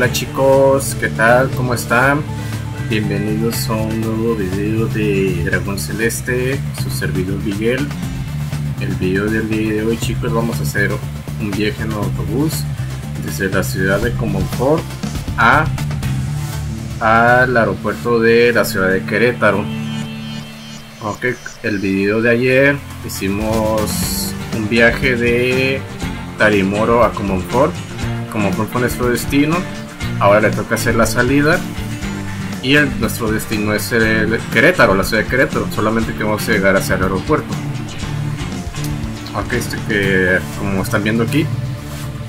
Hola chicos, ¿qué tal? ¿Cómo están? Bienvenidos a un nuevo video de Dragón Celeste, su servidor Miguel. El video del día de hoy chicos vamos a hacer un viaje en autobús desde la ciudad de Comonfort a al aeropuerto de la ciudad de Querétaro. Ok, el video de ayer hicimos un viaje de Tarimoro a Comonfort. Comonfort fue nuestro destino Ahora le toca hacer la salida. Y nuestro destino es el Querétaro, la ciudad de Querétaro. Solamente que vamos a llegar hacia el aeropuerto. Ok, este que como están viendo aquí.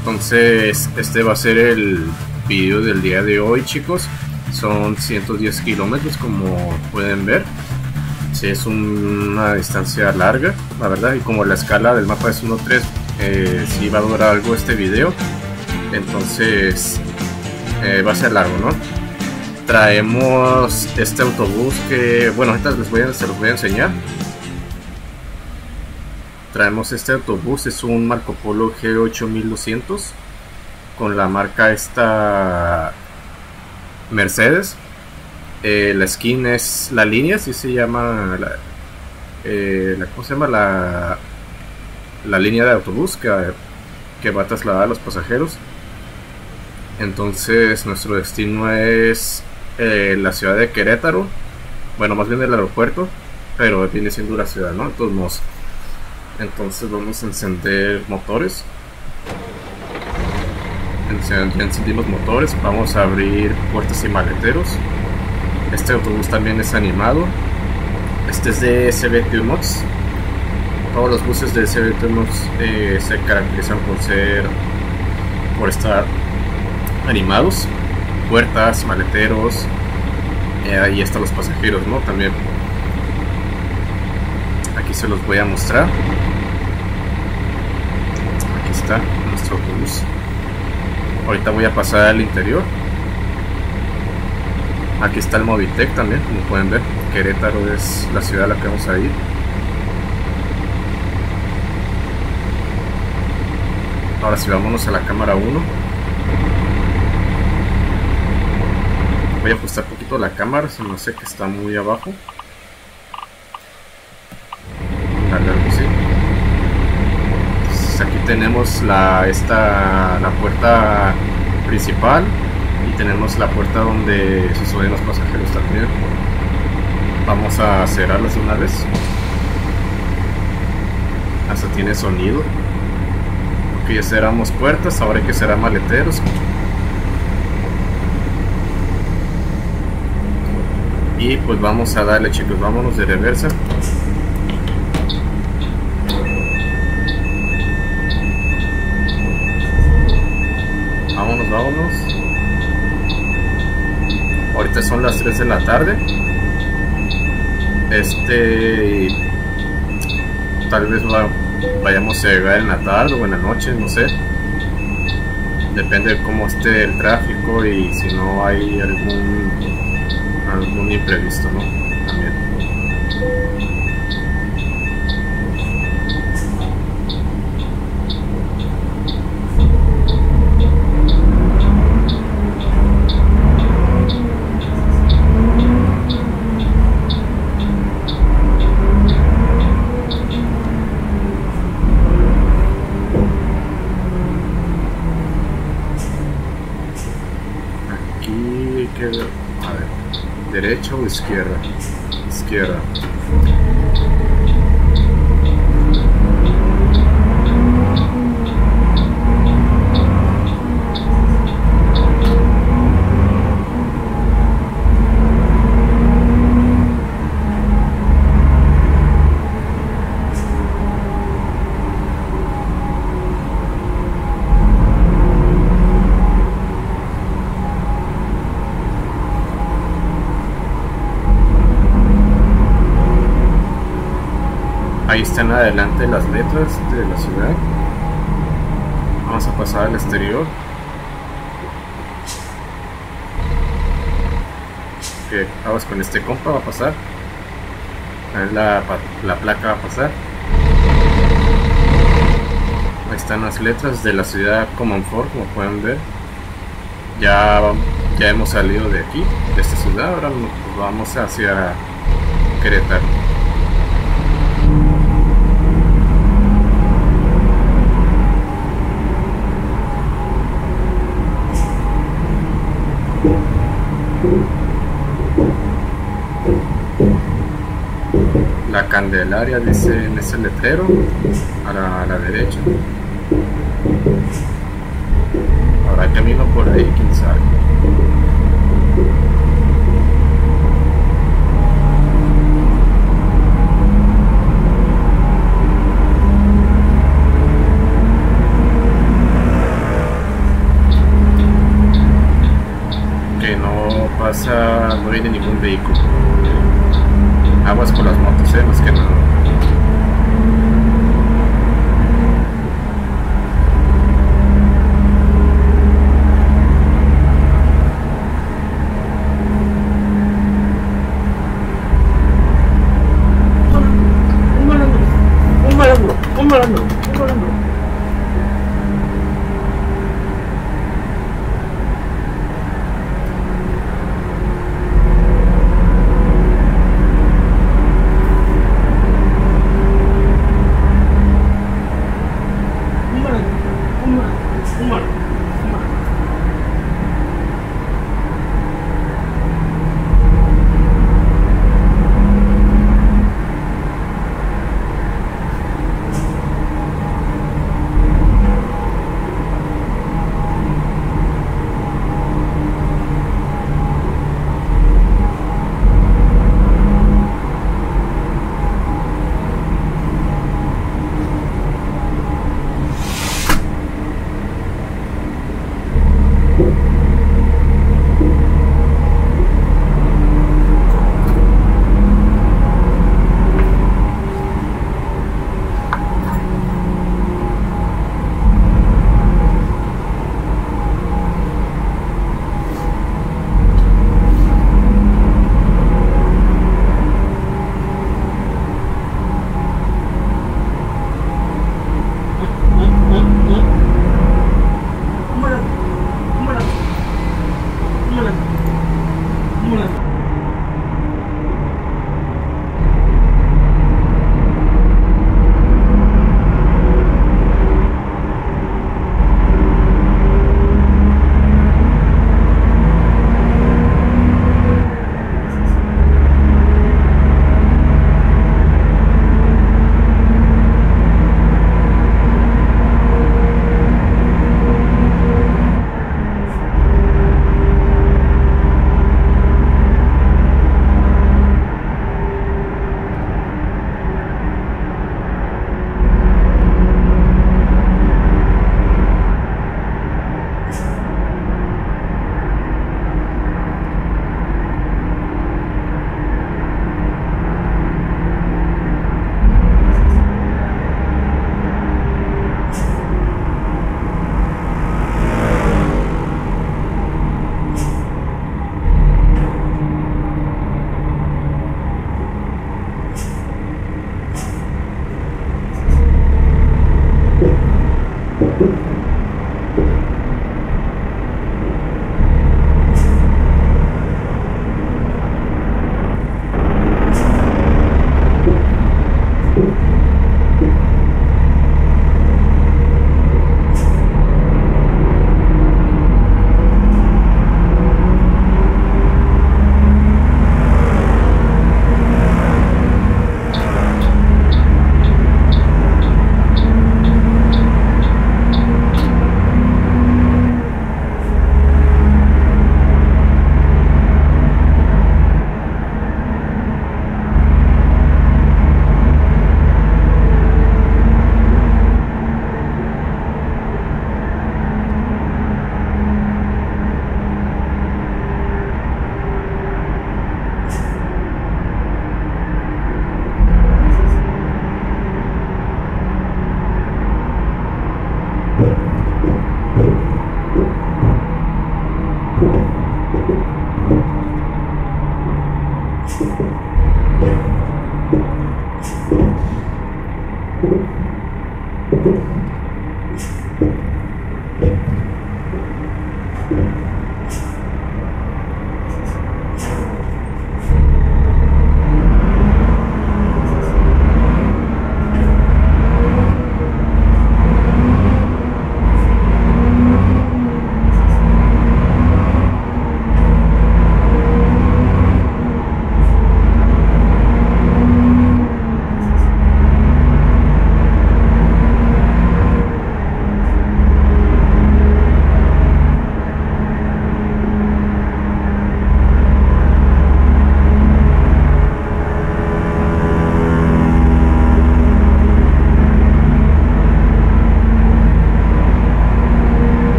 Entonces, este va a ser el video del día de hoy, chicos. Son 110 kilómetros, como pueden ver. Si es una distancia larga, la verdad. Y como la escala del mapa es 1.3, eh, si va a durar algo este video. Entonces, eh, va a ser largo, ¿no? Traemos este autobús que, bueno, ahorita les voy a, se los voy a enseñar. Traemos este autobús, es un Marco Polo G8200 con la marca esta Mercedes. Eh, la skin es la línea, así se llama la, eh, ¿cómo se llama? La, la línea de autobús que, que va a trasladar a los pasajeros. Entonces nuestro destino es eh, la ciudad de Querétaro. Bueno, más bien el aeropuerto, pero viene siendo la ciudad, ¿no? Entonces, entonces vamos a encender motores. Ya encendimos motores, vamos a abrir puertas y maleteros. Este autobús también es animado. Este es de CBT Mods. Todos los buses de CBT Mods eh, se caracterizan por ser por estar animados, puertas, maleteros, eh, ahí están los pasajeros, ¿no? También. Aquí se los voy a mostrar. Aquí está nuestro autobús. Ahorita voy a pasar al interior. Aquí está el Movitec también, como pueden ver. Querétaro es la ciudad a la que vamos a ir. Ahora sí, vámonos a la cámara 1. Voy a ajustar un poquito la cámara, se me sé que está muy abajo. aquí tenemos la, esta, la puerta principal y tenemos la puerta donde se suben los pasajeros también. Vamos a cerrarlas de una vez. Hasta tiene sonido. Ok, ya cerramos puertas, ahora hay que cerrar maleteros. Y pues vamos a darle chicos, vámonos de reversa. vámonos, vámonos. Ahorita son las 3 de la tarde. Este. Tal vez vayamos a llegar en la tarde o en la noche, no sé. Depende de cómo esté el tráfico y si no hay algún algún imprevisto, ¿no? Están adelante las letras de la ciudad. Vamos a pasar al exterior. Que vamos con este compa, va a pasar. La, la placa va a pasar. Ahí están las letras de la ciudad Comonfort, como pueden ver. Ya, ya hemos salido de aquí, de esta ciudad. Ahora vamos hacia Querétaro. La Candelaria dice en ese letrero a la, a la derecha. Ahora camino por ahí, quién sabe. No pasa, no viene ningún vehículo aguas con las motos, ¿eh? Que nada.